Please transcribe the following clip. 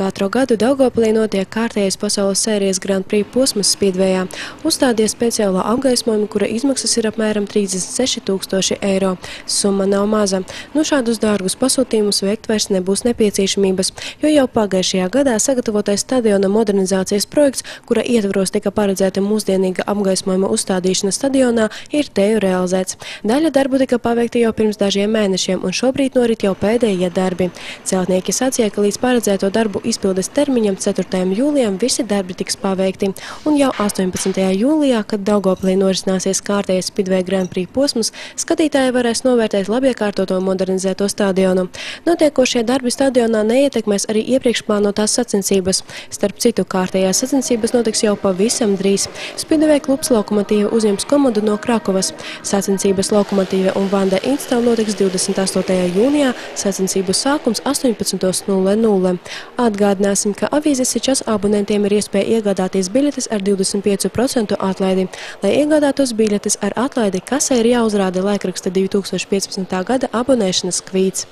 Katru gadu Daugavpilī notiek kārtējais pasaules sērijas Grand Prix posmas Speedwayā. Uzstādies speciālā apgaismojuma, kura izmaksas ir apmēram 36 tūkstoši eiro. Summa nav maza. Nu šādus dārgus pasūtījumus veikt vairs nebūs nepieciešamības, jo jau pagājušajā gadā sagatavotais stadiona modernizācijas projekts, kura ietvaros tika paredzēta mūsdienīga apgaismojuma uzstādīšana stadionā, ir teju realizēts. Daļa darbu tika paveikta jau pirms dažiem mēnešiem, un šobrīd norit jau pēdējie darbi. Celtnieki sacīja, ka līdz paredzēto darbu izpildes termiņam 4. jūlijam visi darbi tiks paveikti, un jau 18. jūlijā, kad Daugoplī norisināsies kārtējais Speedway Grand Prix posms, skatītāji varēs novērtēt labiekārtoto modernizēto stadionu. Notiekošie darbi stadionā neietekmēs arī iepriekšplānotās sacensības. Starp citu, kārtējās sacensības notiks jau pavisam drīz. Speedway klubs Lokomotīva uzņems komandu no Krakovas. Sacensības Lokomotīva un Vanda Instal notiks 28. jūnijā, sacensību sākums 18.00. Atgādināsim, ka avīzes Sičas abonentiem ir iespēja iegādāties biļetes ar 25% atlaidi. Lai iegādātos biļetes ar atlaidi, kasē ir jāuzrāda laikraksta 2015. gada abonēšanas kvīts.